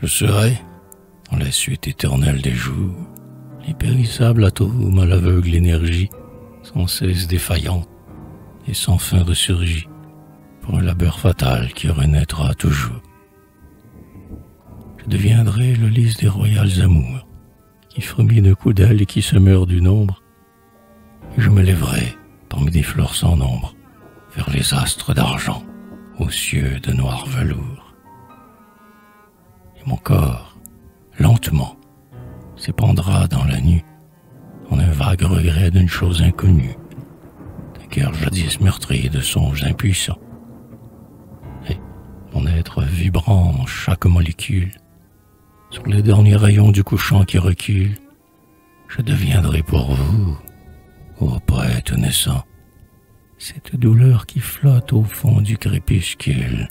Je serai, dans la suite éternelle des jours, l'impérissable atome à l'aveugle énergie, sans cesse défaillante et sans fin ressurgie, pour un labeur fatal qui renaîtra toujours. Je deviendrai le lys des royales amours, qui frémit de coups d'ailes et qui se meurt du nombre, je me lèverai parmi des fleurs sans nombre, vers les astres d'argent, aux cieux de noir velours. Et mon corps, lentement, s'épandra dans la nuit, en un vague regret d'une chose inconnue, d'un cœur jadis meurtri de songes impuissants. Et mon être vibrant en chaque molécule, sur les derniers rayons du couchant qui recule, je deviendrai pour vous, ô poète naissant, cette douleur qui flotte au fond du crépuscule.